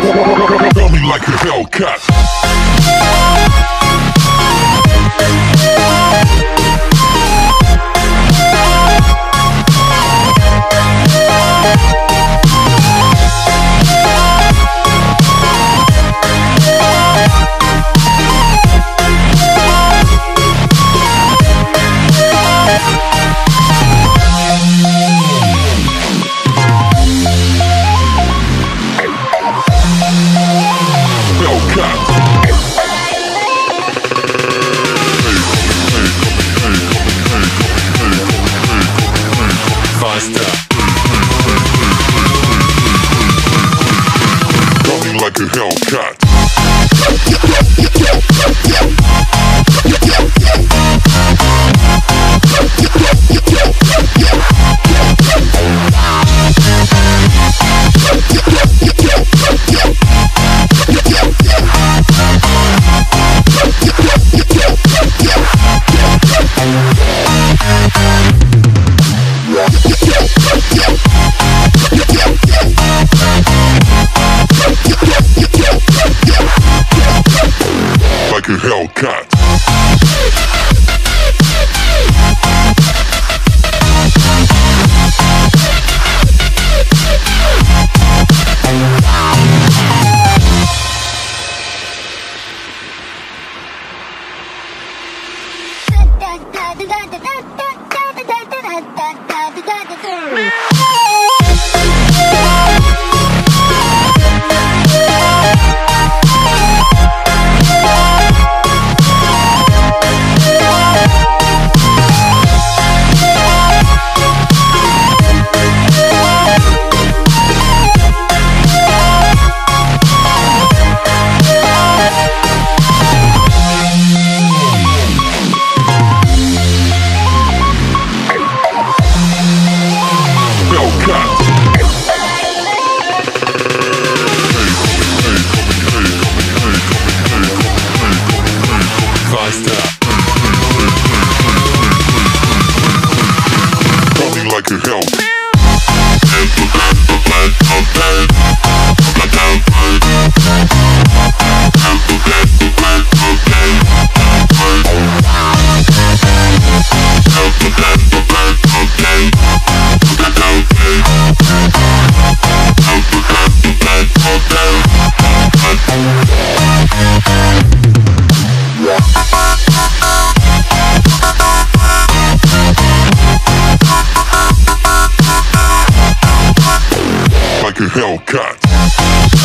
Dummy like a Hellcat. Faster. Coming like a Hellcat. A Hellcat. Hellcat. Faster. Coming like a Hellcat. Hellcat.